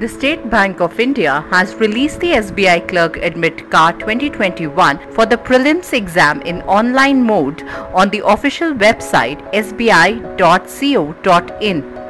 The State Bank of India has released the SBI Clerk Admit Card 2021 for the prelims exam in online mode on the official website sbi.co.in.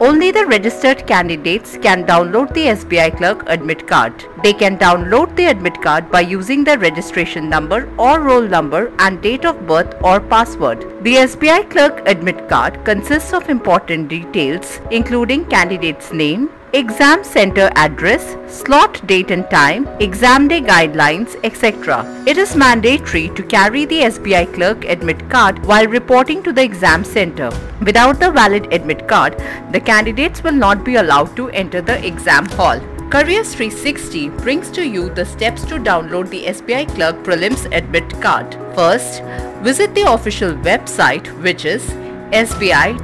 Only the registered candidates can download the SBI Clerk Admit Card. They can download the admit card by using the registration number or roll number and date of birth or password. The SBI Clerk Admit Card consists of important details including candidate's name, exam center address, slot date and time, exam day guidelines, etc. It is mandatory to carry the SBI clerk admit card while reporting to the exam center. Without the valid admit card, the candidates will not be allowed to enter the exam hall. Careers 360 brings to you the steps to download the SBI Clerk Prelims Admit Card. First, visit the official website which is sbi.co.in.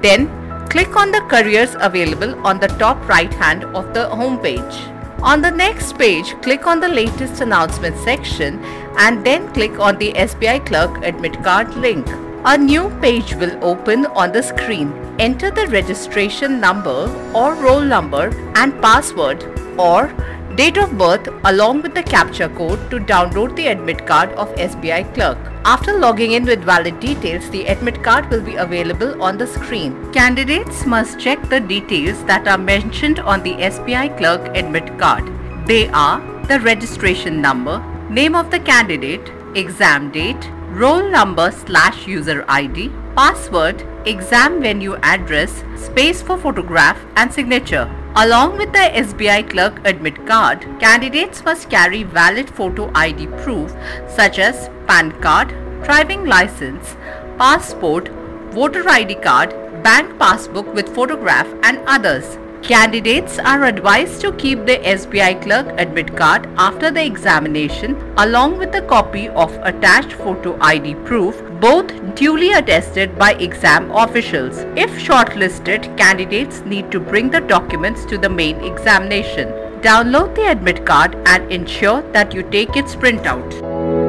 Then Click on the careers available on the top right hand of the home page. On the next page, click on the latest announcement section and then click on the SBI Clerk Admit Card link. A new page will open on the screen. Enter the registration number or roll number and password or date of birth along with the captcha code to download the admit card of SBI Clerk. After logging in with valid details, the admit card will be available on the screen. Candidates must check the details that are mentioned on the SBI Clerk admit card. They are the registration number, name of the candidate, exam date, roll number slash user ID, password, exam venue address, space for photograph and signature. Along with the SBI Clerk Admit Card, candidates must carry valid photo ID proof such as PAN card, driving license, passport, voter ID card, bank passbook with photograph and others. Candidates are advised to keep the SBI Clerk Admit Card after the examination along with a copy of attached photo ID proof both duly attested by exam officials. If shortlisted, candidates need to bring the documents to the main examination. Download the admit card and ensure that you take its printout.